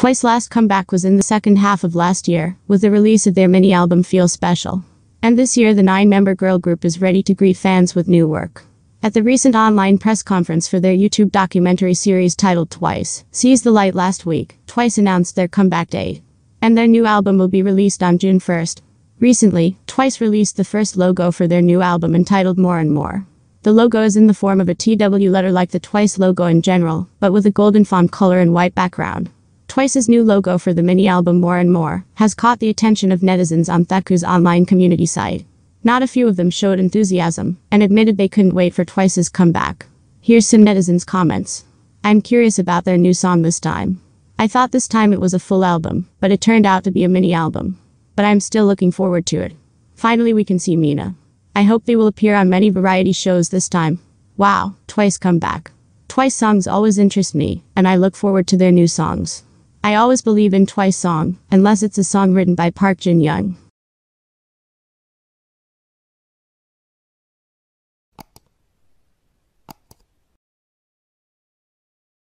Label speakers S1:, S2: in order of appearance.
S1: Twice last comeback was in the second half of last year, with the release of their mini album Feel Special. And this year the nine-member girl group is ready to greet fans with new work. At the recent online press conference for their YouTube documentary series titled Twice, Seize the Light last week, Twice announced their comeback date. And their new album will be released on June 1st. Recently, Twice released the first logo for their new album entitled More and More. The logo is in the form of a TW letter like the Twice logo in general, but with a golden font color and white background. Twice's new logo for the mini album More and More has caught the attention of netizens on theqoo's online community site. Not a few of them showed enthusiasm and admitted they couldn't wait for Twice's comeback. Here's some netizens' comments. I'm curious about their new song this time. I thought this time it was a full album, but it turned out to be a mini album. But I'm still looking forward to it. Finally, we can see Mina. I hope they will appear on many variety shows this time. Wow, Twice comeback. Twice songs always interest me, and I look forward to their new songs. I always believe in Twice song, unless it's a song written by Park Jin Young.